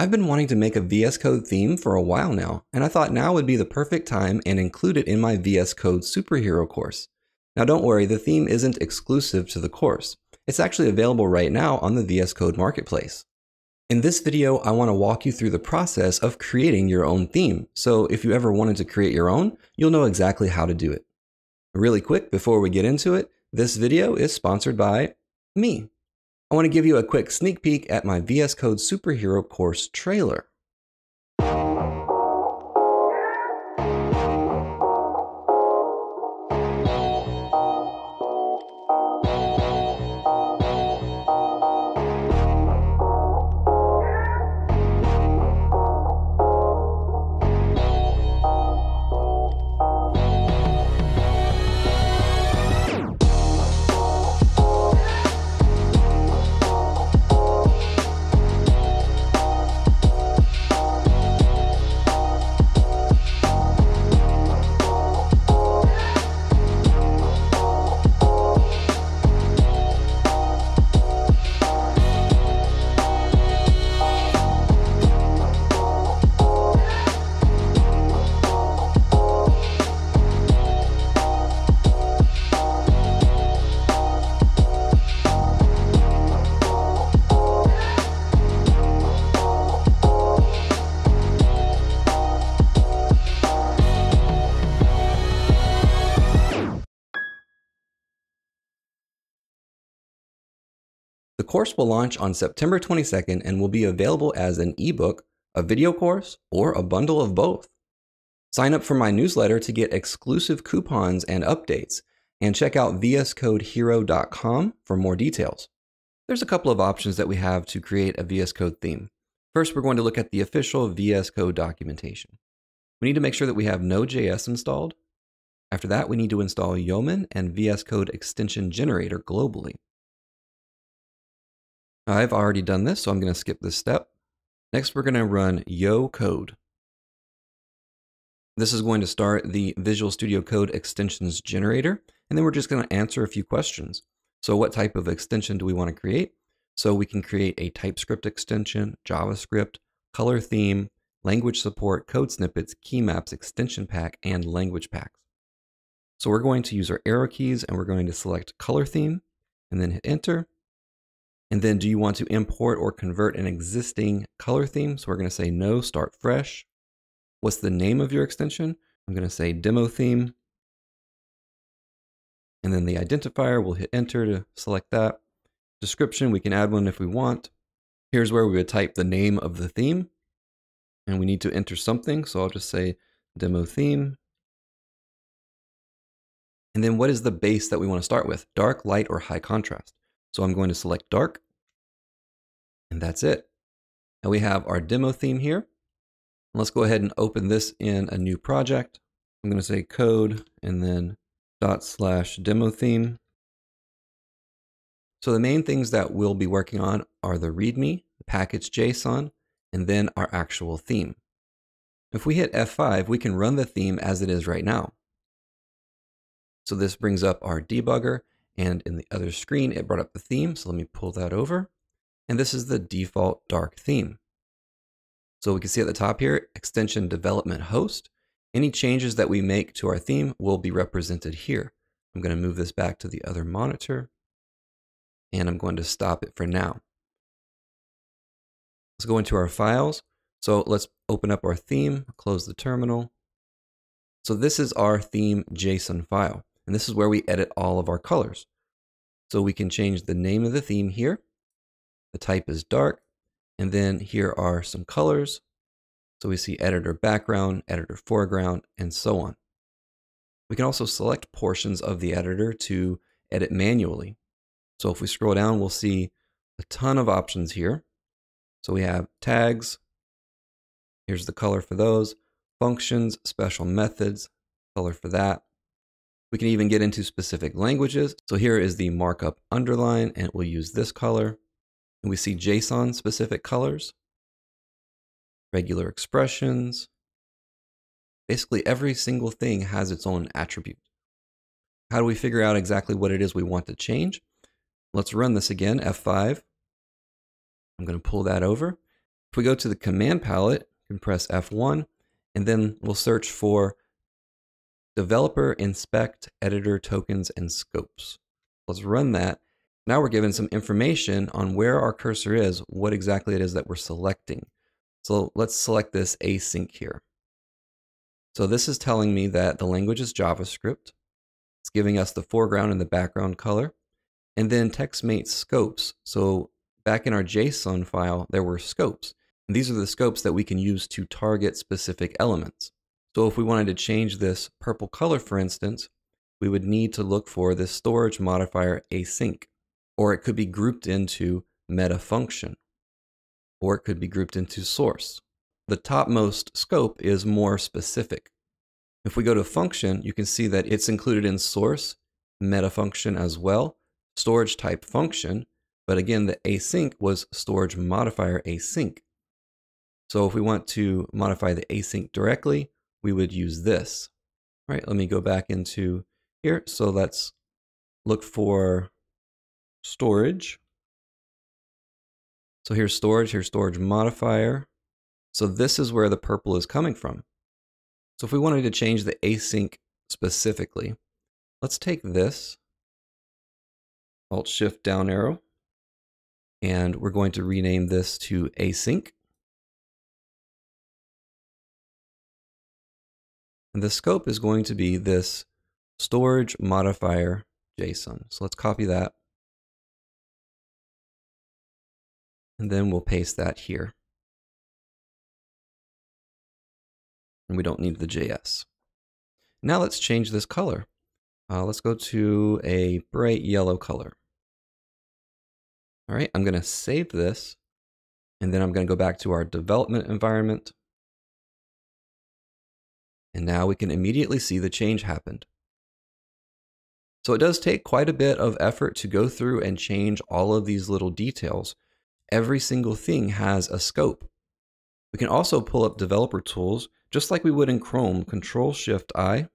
I've been wanting to make a VS Code theme for a while now, and I thought now would be the perfect time and include it in my VS Code superhero course. Now don't worry, the theme isn't exclusive to the course. It's actually available right now on the VS Code Marketplace. In this video, I want to walk you through the process of creating your own theme. So if you ever wanted to create your own, you'll know exactly how to do it. Really quick, before we get into it, this video is sponsored by me. I want to give you a quick sneak peek at my VS Code Superhero course trailer. Course will launch on September 22nd and will be available as an ebook, a video course, or a bundle of both. Sign up for my newsletter to get exclusive coupons and updates, and check out vscodehero.com for more details. There's a couple of options that we have to create a VS Code theme. First, we're going to look at the official VS Code documentation. We need to make sure that we have Node.js installed. After that, we need to install Yeoman and VS Code extension generator globally. I've already done this, so I'm going to skip this step. Next, we're going to run yo code. This is going to start the Visual Studio Code extensions generator, and then we're just going to answer a few questions. So what type of extension do we want to create? So we can create a TypeScript extension, JavaScript, color theme, language support, code snippets, key maps, extension pack, and language packs. So we're going to use our arrow keys and we're going to select color theme and then hit enter. And then do you want to import or convert an existing color theme? So we're going to say no, start fresh. What's the name of your extension? I'm going to say demo theme. And then the identifier, we'll hit enter to select that. Description, we can add one if we want. Here's where we would type the name of the theme. And we need to enter something. So I'll just say demo theme. And then what is the base that we want to start with? Dark, light, or high contrast? So I'm going to select dark, and that's it. And we have our demo theme here. Let's go ahead and open this in a new project. I'm going to say code and then dot slash demo theme. So the main things that we'll be working on are the README, the package JSON, and then our actual theme. If we hit F5, we can run the theme as it is right now. So this brings up our debugger and in the other screen, it brought up the theme. So let me pull that over. And this is the default dark theme. So we can see at the top here, extension development host. Any changes that we make to our theme will be represented here. I'm going to move this back to the other monitor and I'm going to stop it for now. Let's go into our files. So let's open up our theme, close the terminal. So this is our theme JSON file. And this is where we edit all of our colors. So we can change the name of the theme here. The type is dark. And then here are some colors. So we see editor background, editor foreground, and so on. We can also select portions of the editor to edit manually. So if we scroll down, we'll see a ton of options here. So we have tags. Here's the color for those. Functions, special methods, color for that. We can even get into specific languages. So here is the markup underline, and we'll use this color. And we see JSON specific colors, regular expressions. Basically, every single thing has its own attribute. How do we figure out exactly what it is we want to change? Let's run this again, F5. I'm going to pull that over. If we go to the command palette, you can press F1, and then we'll search for developer inspect editor tokens and scopes. Let's run that. Now we're given some information on where our cursor is, what exactly it is that we're selecting. So let's select this async here. So this is telling me that the language is JavaScript. It's giving us the foreground and the background color. And then TextMate scopes. So back in our JSON file, there were scopes. And these are the scopes that we can use to target specific elements. So if we wanted to change this purple color, for instance, we would need to look for this storage modifier async, or it could be grouped into meta function, or it could be grouped into source. The topmost scope is more specific. If we go to function, you can see that it's included in source, meta function as well, storage type function, but again, the async was storage modifier async. So if we want to modify the async directly, we would use this. All right, let me go back into here. So let's look for storage. So here's storage, here's storage modifier. So this is where the purple is coming from. So if we wanted to change the async specifically, let's take this, Alt Shift down arrow, and we're going to rename this to async. And the scope is going to be this storage modifier JSON. So let's copy that. And then we'll paste that here. And we don't need the JS. Now let's change this color. Uh, let's go to a bright yellow color. All right, I'm going to save this. And then I'm going to go back to our development environment. And now we can immediately see the change happened. So it does take quite a bit of effort to go through and change all of these little details. Every single thing has a scope. We can also pull up developer tools just like we would in Chrome, Control Shift I.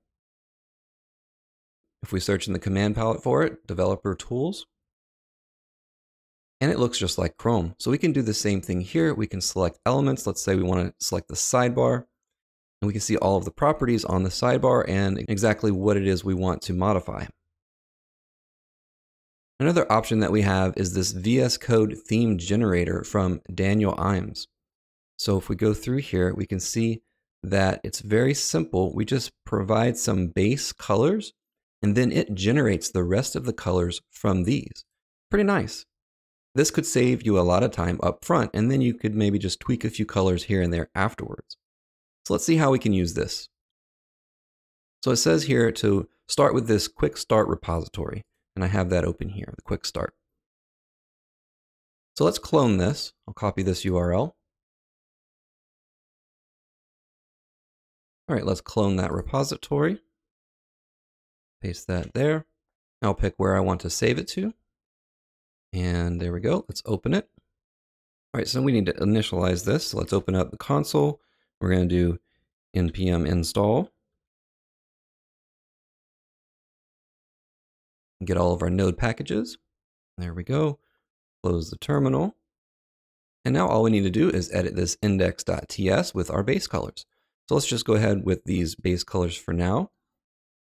If we search in the command palette for it, developer tools, and it looks just like Chrome. So we can do the same thing here. We can select elements. Let's say we want to select the sidebar and we can see all of the properties on the sidebar and exactly what it is we want to modify. Another option that we have is this VS Code theme generator from Daniel Imms. So if we go through here, we can see that it's very simple. We just provide some base colors and then it generates the rest of the colors from these. Pretty nice. This could save you a lot of time up front and then you could maybe just tweak a few colors here and there afterwards. So let's see how we can use this. So it says here to start with this quick start repository, and I have that open here, the quick start. So let's clone this. I'll copy this URL. All right, let's clone that repository. Paste that there. I'll pick where I want to save it to. And there we go. Let's open it. All right, so we need to initialize this. So let's open up the console. We're going to do npm install. Get all of our node packages. There we go. Close the terminal. And now all we need to do is edit this index.ts with our base colors. So let's just go ahead with these base colors for now.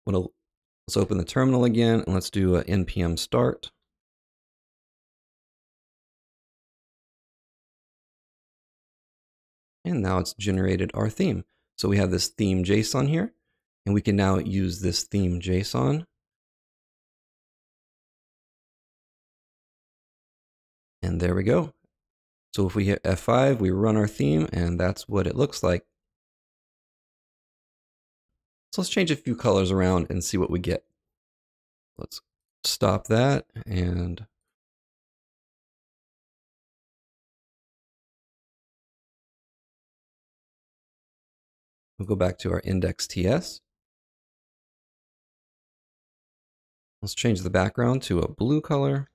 Let's open the terminal again and let's do a npm start. And now it's generated our theme. So we have this theme JSON here, and we can now use this theme JSON. And there we go. So if we hit F5, we run our theme, and that's what it looks like. So let's change a few colors around and see what we get. Let's stop that and We'll go back to our index.ts. Let's change the background to a blue color.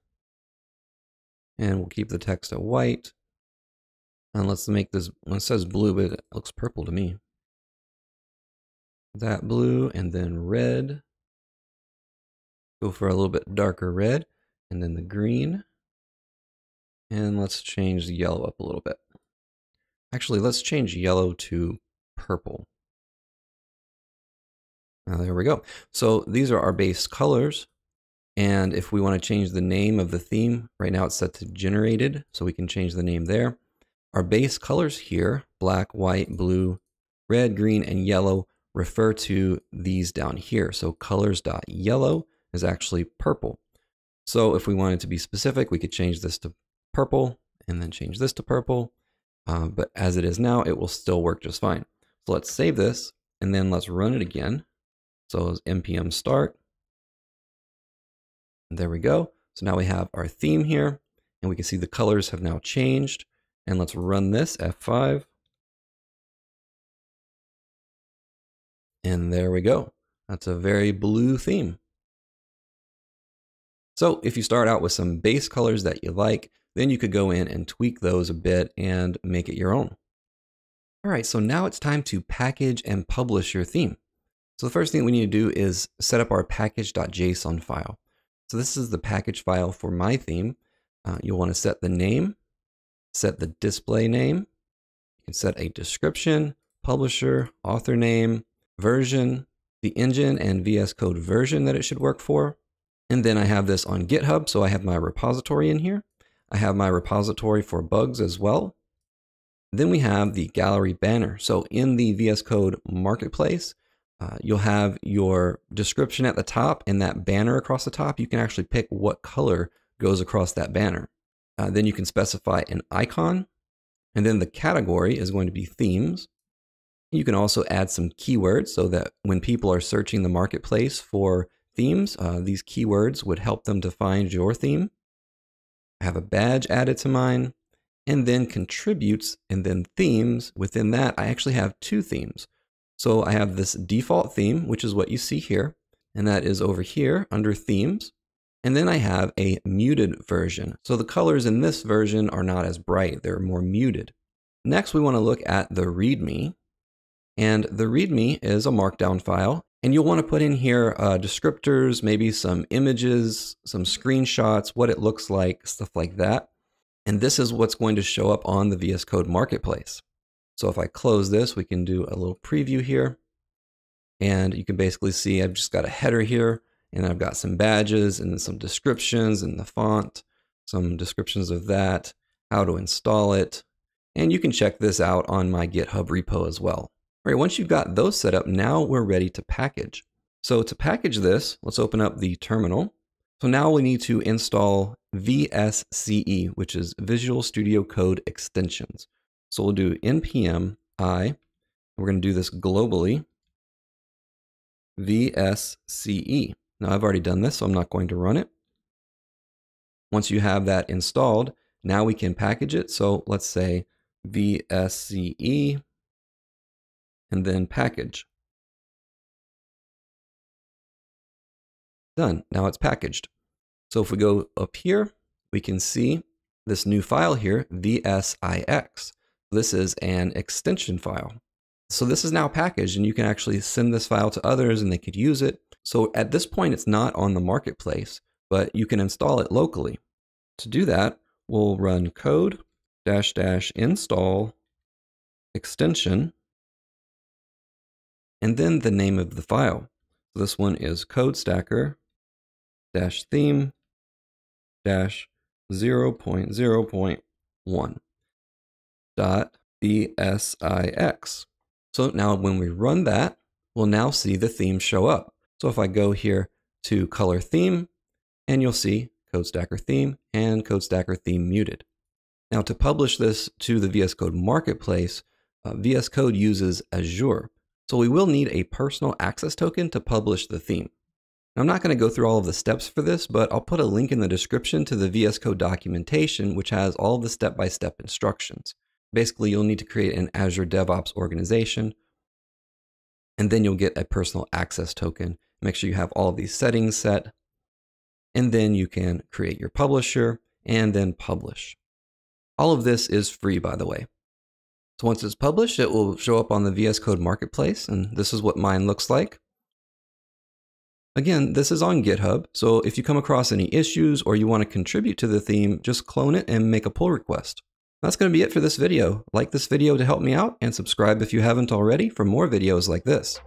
And we'll keep the text a white. And let's make this, well, it says blue, but it looks purple to me. That blue and then red. Go for a little bit darker red and then the green. And let's change the yellow up a little bit. Actually, let's change yellow to purple. Now, there we go. So these are our base colors. And if we want to change the name of the theme, right now it's set to generated, so we can change the name there. Our base colors here, black, white, blue, red, green, and yellow, refer to these down here. So colors.yellow is actually purple. So if we wanted to be specific, we could change this to purple and then change this to purple. Uh, but as it is now, it will still work just fine. So let's save this and then let's run it again. So npm start. And There we go. So now we have our theme here and we can see the colors have now changed. And let's run this F5. And there we go. That's a very blue theme. So if you start out with some base colors that you like, then you could go in and tweak those a bit and make it your own. All right, so now it's time to package and publish your theme. So the first thing we need to do is set up our package.json file. So this is the package file for my theme. Uh, you'll want to set the name, set the display name. You can set a description, publisher, author name, version, the engine and VS Code version that it should work for. And then I have this on GitHub, so I have my repository in here. I have my repository for bugs as well. Then we have the gallery banner. So in the VS Code marketplace, uh, you'll have your description at the top and that banner across the top. You can actually pick what color goes across that banner. Uh, then you can specify an icon. And then the category is going to be themes. You can also add some keywords so that when people are searching the marketplace for themes, uh, these keywords would help them to find your theme. I have a badge added to mine, and then contributes, and then themes. Within that, I actually have two themes. So I have this default theme, which is what you see here, and that is over here under themes. And then I have a muted version. So the colors in this version are not as bright, they're more muted. Next, we want to look at the README. And the README is a markdown file. And you'll want to put in here uh, descriptors, maybe some images, some screenshots, what it looks like, stuff like that. And this is what's going to show up on the VS Code Marketplace. So if I close this, we can do a little preview here. And you can basically see I've just got a header here and I've got some badges and some descriptions and the font, some descriptions of that, how to install it. And you can check this out on my GitHub repo as well. All right, once you've got those set up, now we're ready to package. So to package this, let's open up the terminal. So now we need to install VSCE, which is Visual Studio Code Extensions. So we'll do npm i, we're going to do this globally, VSCE. Now I've already done this, so I'm not going to run it. Once you have that installed, now we can package it. So let's say VSCE and then package. Done. Now it's packaged. So if we go up here, we can see this new file here, VSIX. This is an extension file. So this is now packaged and you can actually send this file to others and they could use it. So at this point, it's not on the marketplace, but you can install it locally. To do that, we'll run code dash dash install extension and then the name of the file. So this one is codeSTACKr dash theme dash 0.0.1 dot VSIX. So now when we run that, we'll now see the theme show up. So if I go here to color theme, and you'll see codeSTACKr theme and codeSTACKr theme muted. Now to publish this to the VS Code Marketplace, uh, VS Code uses Azure. So we will need a personal access token to publish the theme. I'm not going to go through all of the steps for this, but I'll put a link in the description to the VS Code documentation, which has all the step-by-step -step instructions. Basically, you'll need to create an Azure DevOps organization, and then you'll get a personal access token. Make sure you have all these settings set, and then you can create your publisher and then publish. All of this is free, by the way. So once it's published, it will show up on the VS Code Marketplace, and this is what mine looks like. Again, this is on GitHub, so if you come across any issues or you want to contribute to the theme, just clone it and make a pull request. That's going to be it for this video. Like this video to help me out and subscribe if you haven't already for more videos like this.